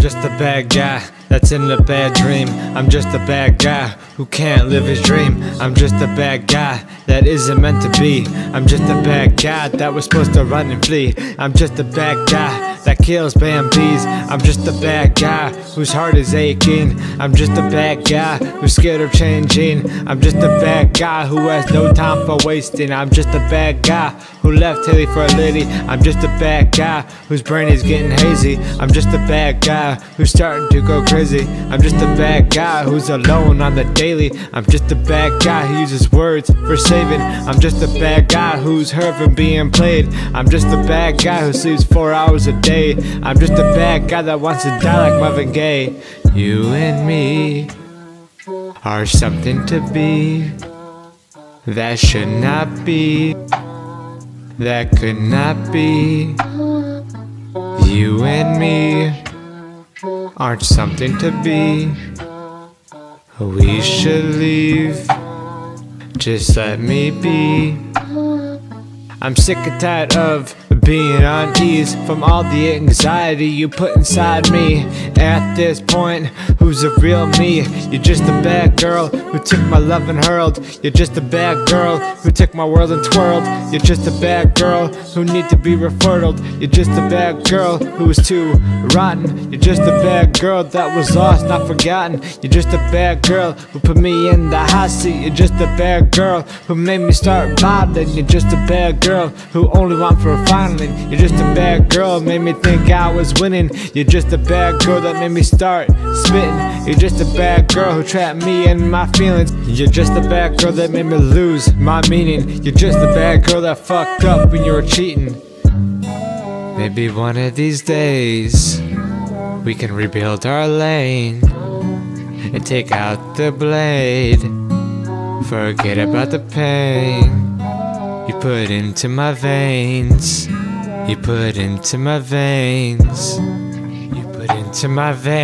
just a bad guy that's in a bad dream. I'm just a bad guy who can't live his dream. I'm just a bad guy that isn't meant to be. I'm just a bad guy that was supposed to run and flee. I'm just a bad guy that kills bambies. I'm just a bad guy whose heart is aching. I'm just a bad guy who's scared of changing. I'm just a bad guy who has no time for wasting. I'm just a bad guy who left Haley for a lady. I'm just a bad guy whose brain is getting hazy. I'm just a bad guy who's starting to go crazy. I'm just a bad guy who's alone on the daily. I'm just a bad guy who uses words for saving. I'm just a bad guy who's hurt from being played. I'm just a bad guy who sleeps four hours a day day. I'm just a bad guy that wants to die like Marvin Gaye. You and me are something to be that should not be, that could not be. You and me aren't something to be. We should leave. Just let me be. I'm sick and tired of being unease from all the anxiety you put inside me. At this point, who's a real me? You're just a bad girl who took my love and hurled. You're just a bad girl who took my world and twirled. You're just a bad girl who need to be referred. You're just a bad girl who was too rotten. You're just a bad girl that was lost, not forgotten. You're just a bad girl who put me in the hot seat. You're just a bad girl who made me start bottling. You're just a bad girl who only want for a final. You're just a bad girl, made me think I was winning. You're just a bad girl that made me start spitting. You're just a bad girl who trapped me in my feelings. You're just a bad girl that made me lose my meaning. You're just a bad girl that fucked up when you were cheating. Maybe one of these days we can rebuild our lane and take out the blade. Forget about the pain you put into my veins. You put into my veins. Into my veins.